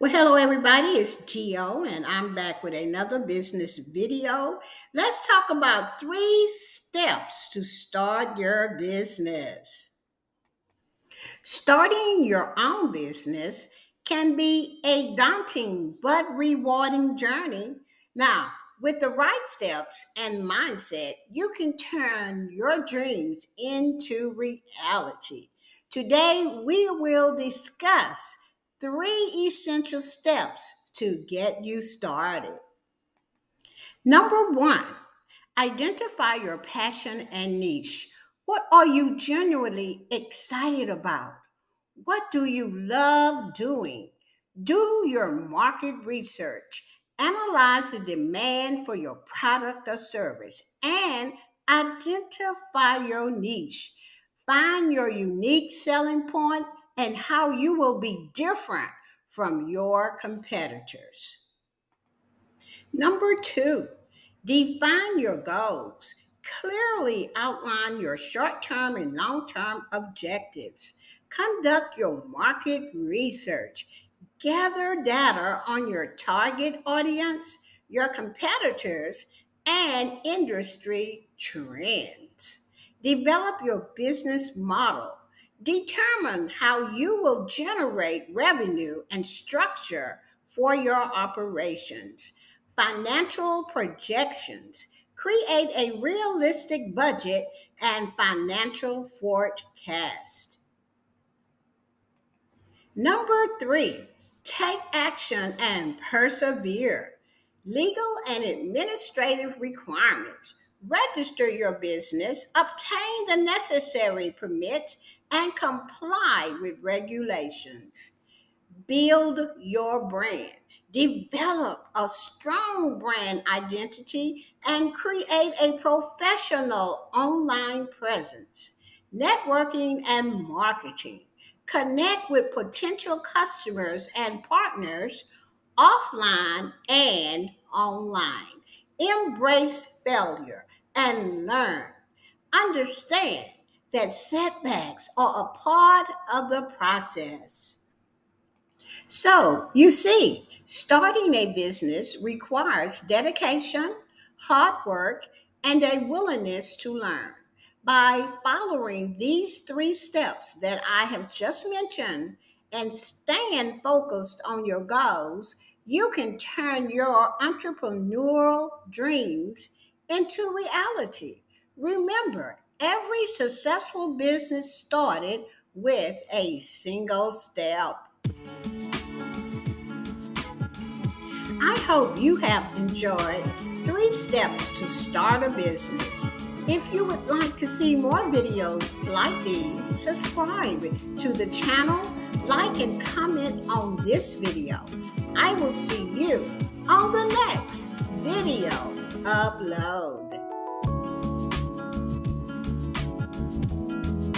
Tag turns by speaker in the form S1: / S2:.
S1: Well, hello everybody, it's Geo and I'm back with another business video. Let's talk about three steps to start your business. Starting your own business can be a daunting but rewarding journey. Now, with the right steps and mindset, you can turn your dreams into reality. Today, we will discuss three essential steps to get you started. Number one, identify your passion and niche. What are you genuinely excited about? What do you love doing? Do your market research. Analyze the demand for your product or service and identify your niche. Find your unique selling point and how you will be different from your competitors. Number two, define your goals. Clearly outline your short term and long term objectives. Conduct your market research. Gather data on your target audience, your competitors, and industry trends. Develop your business model Determine how you will generate revenue and structure for your operations. Financial projections. Create a realistic budget and financial forecast. Number three, take action and persevere. Legal and administrative requirements. Register your business, obtain the necessary permits, and comply with regulations. Build your brand. Develop a strong brand identity and create a professional online presence. Networking and marketing. Connect with potential customers and partners offline and online. Embrace failure and learn. Understand that setbacks are a part of the process. So, you see, starting a business requires dedication, hard work, and a willingness to learn. By following these three steps that I have just mentioned and staying focused on your goals, you can turn your entrepreneurial dreams into reality. Remember, Every successful business started with a single step. I hope you have enjoyed three steps to start a business. If you would like to see more videos like these, subscribe to the channel, like and comment on this video. I will see you on the next video upload.